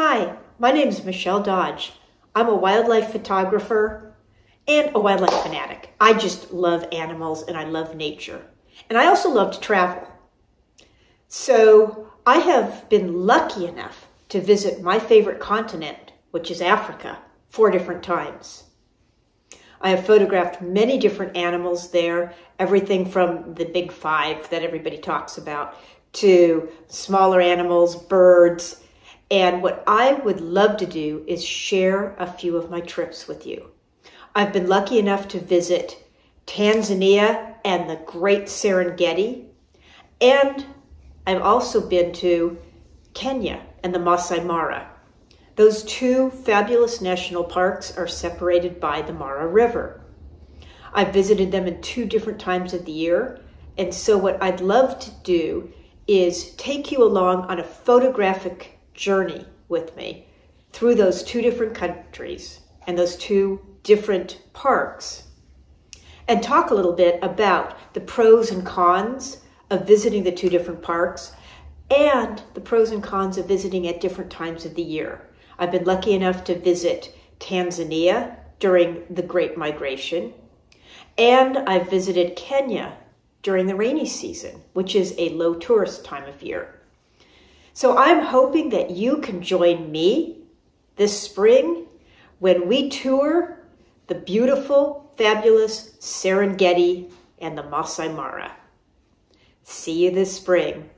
Hi, my name is Michele Dodge. I'm a wildlife photographer and a wildlife fanatic. I just love animals and I love nature. And I also love to travel. So I have been lucky enough to visit my favorite continent, which is Africa, four different times. I have photographed many different animals there, everything from the big five that everybody talks about to smaller animals, birds. And what I would love to do is share a few of my trips with you. I've been lucky enough to visit Tanzania and the Great Serengeti, and I've also been to Kenya and the Masai Mara. Those two fabulous national parks are separated by the Mara River. I've visited them in two different times of the year, and so what I'd love to do is take you along on a photographic journey with me through those two different countries and those two different parks and talk a little bit about the pros and cons of visiting the two different parks and the pros and cons of visiting at different times of the year. I've been lucky enough to visit Tanzania during the Great Migration, and I've visited Kenya during the rainy season, which is a low tourist time of year. So I'm hoping that you can join me this spring when we tour the beautiful, fabulous Serengeti and the Masai Mara. See you this spring.